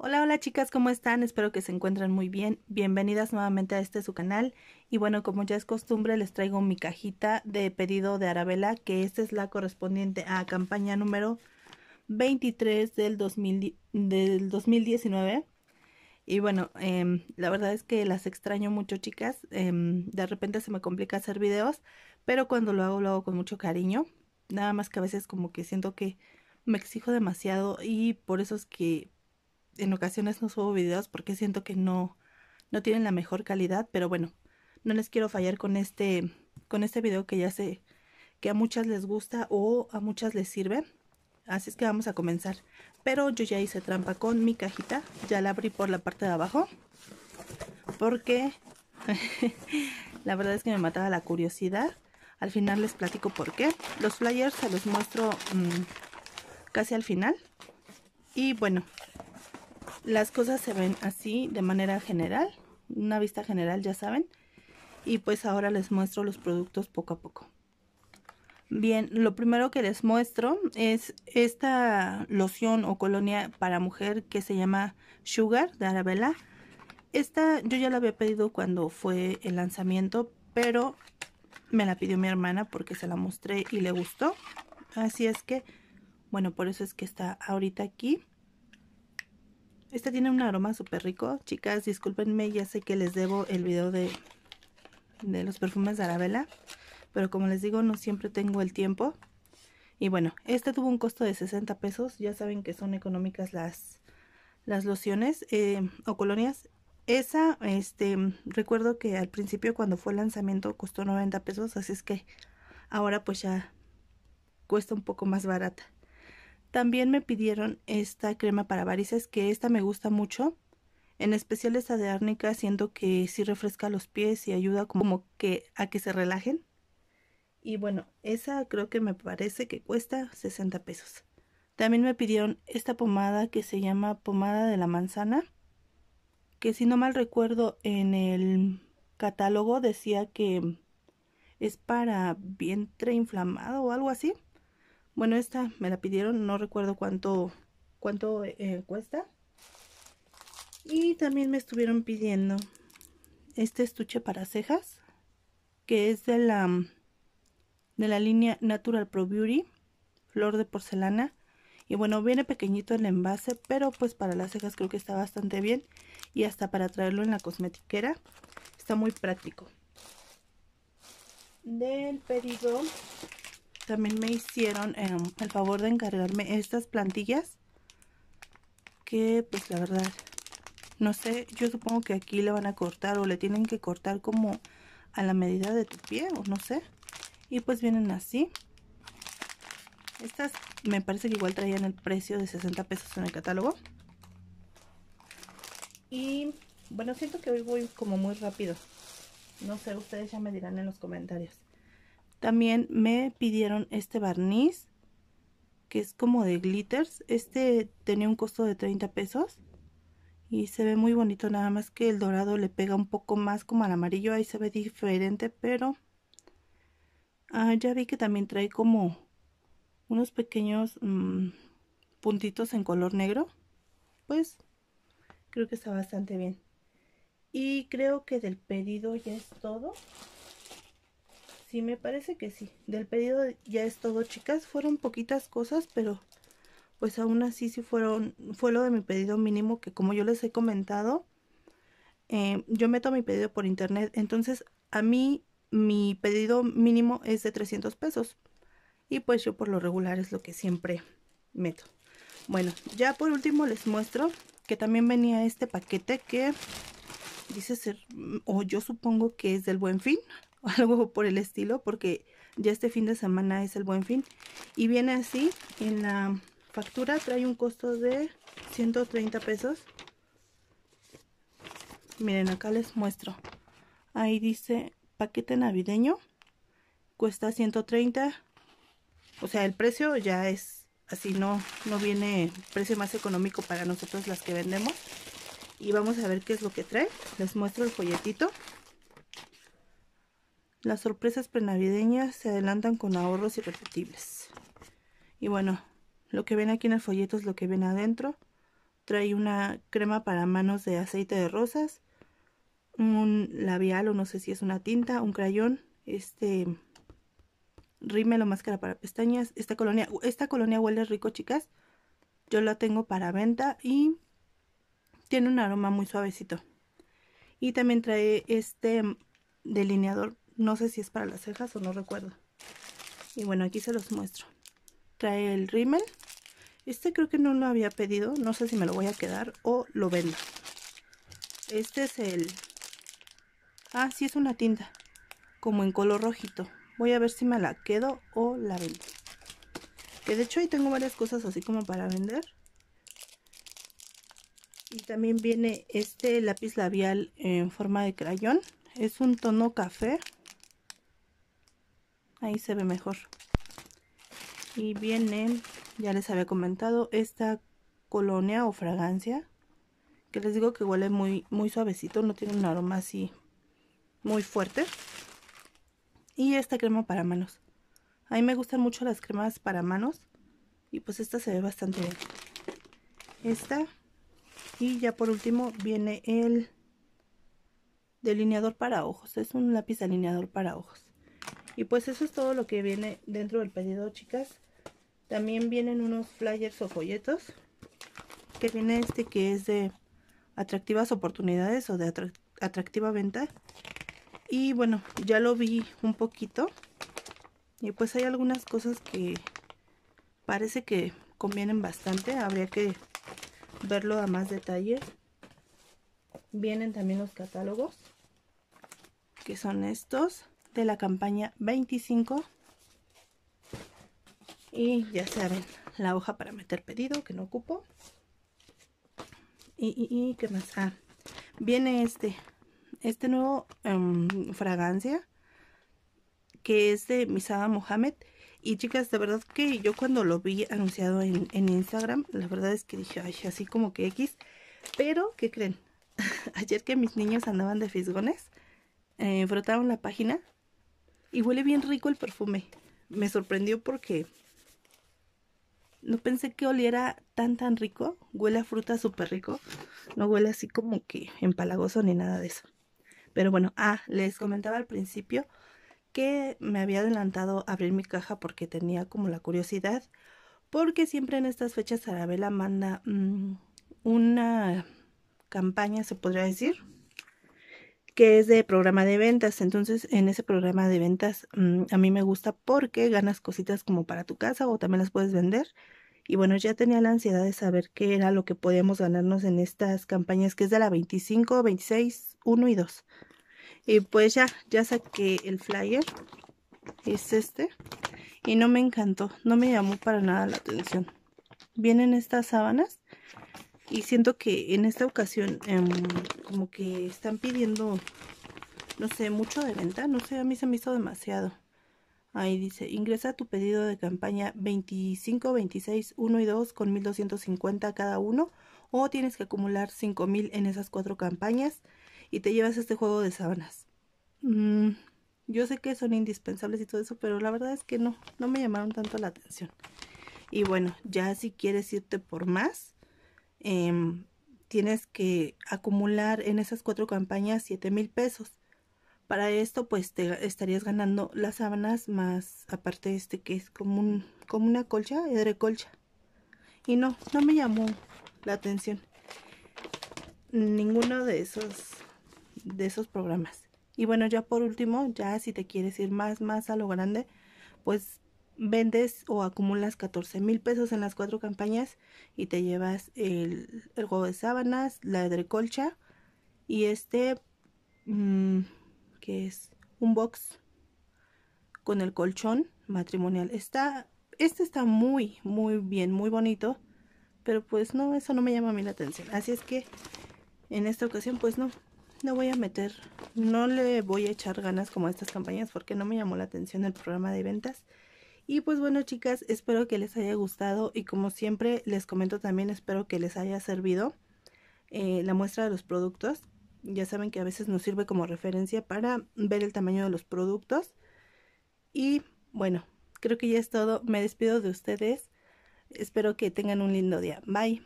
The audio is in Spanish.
Hola, hola chicas, ¿cómo están? Espero que se encuentren muy bien. Bienvenidas nuevamente a este su canal. Y bueno, como ya es costumbre, les traigo mi cajita de pedido de Arabella, que esta es la correspondiente a campaña número 23 del, 2000, del 2019. Y bueno, eh, la verdad es que las extraño mucho, chicas. Eh, de repente se me complica hacer videos, pero cuando lo hago, lo hago con mucho cariño. Nada más que a veces como que siento que me exijo demasiado y por eso es que en ocasiones no subo videos porque siento que no, no tienen la mejor calidad, pero bueno, no les quiero fallar con este, con este video que ya sé que a muchas les gusta o a muchas les sirve. Así es que vamos a comenzar. Pero yo ya hice trampa con mi cajita. Ya la abrí por la parte de abajo. Porque la verdad es que me mataba la curiosidad. Al final les platico por qué. Los flyers se los muestro mmm, casi al final. Y bueno, las cosas se ven así de manera general, una vista general ya saben. Y pues ahora les muestro los productos poco a poco. Bien, lo primero que les muestro es esta loción o colonia para mujer que se llama Sugar de Arabella. Esta yo ya la había pedido cuando fue el lanzamiento, pero me la pidió mi hermana porque se la mostré y le gustó. Así es que, bueno, por eso es que está ahorita aquí. Este tiene un aroma súper rico. Chicas, discúlpenme, ya sé que les debo el video de, de los perfumes de Arabella. Pero como les digo, no siempre tengo el tiempo. Y bueno, este tuvo un costo de 60 pesos. Ya saben que son económicas las, las lociones eh, o colonias. Esa, este, recuerdo que al principio cuando fue el lanzamiento costó 90 pesos. Así es que ahora pues ya cuesta un poco más barata. También me pidieron esta crema para varices, que esta me gusta mucho. En especial esta de árnica, siento que sí refresca los pies y ayuda como que a que se relajen. Y bueno, esa creo que me parece que cuesta 60 pesos. También me pidieron esta pomada que se llama pomada de la manzana. Que si no mal recuerdo en el catálogo decía que es para vientre inflamado o algo así. Bueno, esta me la pidieron, no recuerdo cuánto, cuánto eh, cuesta. Y también me estuvieron pidiendo este estuche para cejas, que es de la, de la línea Natural Pro Beauty, flor de porcelana. Y bueno, viene pequeñito el envase, pero pues para las cejas creo que está bastante bien. Y hasta para traerlo en la cosmetiquera, está muy práctico. Del pedido también me hicieron eh, el favor de encargarme estas plantillas que pues la verdad no sé, yo supongo que aquí le van a cortar o le tienen que cortar como a la medida de tu pie o no sé y pues vienen así. Estas me parece que igual traían el precio de 60 pesos en el catálogo. Y bueno siento que hoy voy como muy rápido. No sé, ustedes ya me dirán en los comentarios también me pidieron este barniz que es como de glitters. Este tenía un costo de 30 pesos y se ve muy bonito nada más que el dorado le pega un poco más como al amarillo. Ahí se ve diferente pero ah, ya vi que también trae como unos pequeños mmm, puntitos en color negro. Pues creo que está bastante bien. Y creo que del pedido ya es todo. Sí, me parece que sí. Del pedido ya es todo, chicas. Fueron poquitas cosas, pero pues aún así sí fueron, fue lo de mi pedido mínimo que como yo les he comentado, eh, yo meto mi pedido por internet. Entonces a mí mi pedido mínimo es de 300 pesos. Y pues yo por lo regular es lo que siempre meto. Bueno, ya por último les muestro que también venía este paquete que dice ser, o yo supongo que es del buen fin algo por el estilo porque ya este fin de semana es el buen fin y viene así en la factura trae un costo de 130 pesos. Miren acá les muestro. Ahí dice paquete navideño cuesta 130 o sea el precio ya es así no no viene precio más económico para nosotros las que vendemos. Y vamos a ver qué es lo que trae. Les muestro el folletito las sorpresas prenavideñas se adelantan con ahorros irrepetibles. Y bueno, lo que ven aquí en el folleto es lo que ven adentro. trae una crema para manos de aceite de rosas, un labial o no sé si es una tinta, un crayón, este rímel o máscara para pestañas. Esta colonia, esta colonia huele rico, chicas. Yo la tengo para venta y tiene un aroma muy suavecito. Y también trae este delineador, no sé si es para las cejas o no recuerdo. Y bueno, aquí se los muestro. Trae el rímel. Este creo que no lo había pedido, no sé si me lo voy a quedar o lo vendo. Este es el... Ah, sí es una tinta, como en color rojito. Voy a ver si me la quedo o la vendo. Que de hecho ahí tengo varias cosas así como para vender. Y también viene este lápiz labial en forma de crayón. Es un tono café. Ahí se ve mejor. Y viene, ya les había comentado, esta colonia o fragancia. Que les digo que huele muy, muy suavecito. No tiene un aroma así muy fuerte. Y esta crema para manos. A mí me gustan mucho las cremas para manos. Y pues esta se ve bastante bien. Esta. Y ya por último viene el delineador para ojos. Es un lápiz delineador para ojos. Y pues eso es todo lo que viene dentro del pedido, chicas. También vienen unos flyers o folletos. Que viene este que es de atractivas oportunidades o de atractiva venta. Y bueno, ya lo vi un poquito. Y pues hay algunas cosas que parece que convienen bastante. Habría que verlo a más detalle. Vienen también los catálogos. Que son estos. De la campaña 25. Y ya saben, la hoja para meter pedido que no ocupo. Y, y, qué más. Ah, viene este este nuevo em, fragancia que es de Misada Mohamed. Y chicas, de verdad que yo cuando lo vi anunciado en, Instagram, la verdad es que dije, ay, así como que X. Pero, ¿qué creen? Ayer que mis niños andaban de fisgones, eh, frotaron la página y huele bien rico el perfume. Me sorprendió porque no pensé que oliera tan tan rico. Huele a fruta súper rico. No huele así como que empalagoso ni nada de eso. Pero bueno, ah, les comentaba al principio que me había adelantado a abrir mi caja porque tenía como la curiosidad. Porque siempre en estas fechas Arabella manda mm, una campaña, se podría decir, que es de programa de ventas. Entonces, en ese programa de ventas mm, a mí me gusta porque ganas cositas como para tu casa o también las puedes vender. Y bueno, ya tenía la ansiedad de saber qué era lo que podíamos ganarnos en estas campañas, que es de la 25, 26, 1 y 2. Y pues ya, ya saqué el flyer. Es este. Y no me encantó, no me llamó para nada la atención. Vienen estas sábanas. Y siento que en esta ocasión em, como que están pidiendo, no sé, mucho de venta. No sé, a mí se me hizo demasiado. Ahí dice, ingresa tu pedido de campaña 25, 26, 1 y 2 con 1250 cada uno. O tienes que acumular 5000 en esas cuatro campañas y te llevas este juego de sábanas. Mm, yo sé que son indispensables y todo eso, pero la verdad es que no, no me llamaron tanto la atención. Y bueno, ya si quieres irte por más, em, tienes que acumular en esas cuatro campañas 7 mil pesos. Para esto, pues te estarías ganando las sábanas más, aparte este que es como, un, como una colcha, de colcha. Y no, no me llamó la atención ninguno de esos de esos programas. Y bueno, ya por último, ya si te quieres ir más, más a lo grande, pues vendes o acumulas 14 mil pesos en las cuatro campañas y te llevas el, el juego de sábanas, la de colcha y este mm, que es un box con el colchón matrimonial. Está, este está muy, muy bien, muy bonito, pero pues no, eso no me llama a mí la atención. Así es que en esta ocasión pues no, no voy a meter, no le voy a echar ganas como a estas campañas porque no me llamó la atención el programa de ventas. Y pues bueno chicas, espero que les haya gustado y como siempre les comento también espero que les haya servido eh, la muestra de los productos. Ya saben que a veces nos sirve como referencia para ver el tamaño de los productos. Y bueno, creo que ya es todo. Me despido de ustedes. Espero que tengan un lindo día. Bye.